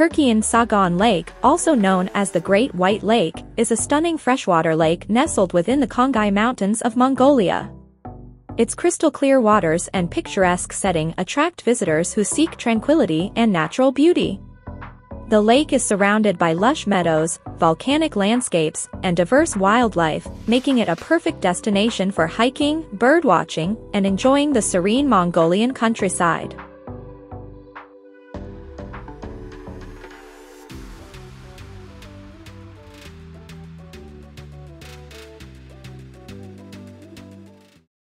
Terkhiin Tsagaan Lake, also known as the Great White Lake, is a stunning freshwater lake nestled within the Khangai Mountains of Mongolia. Its crystal-clear waters and picturesque setting attract visitors who seek tranquility and natural beauty. The lake is surrounded by lush meadows, volcanic landscapes, and diverse wildlife, making it a perfect destination for hiking, birdwatching, and enjoying the serene Mongolian countryside.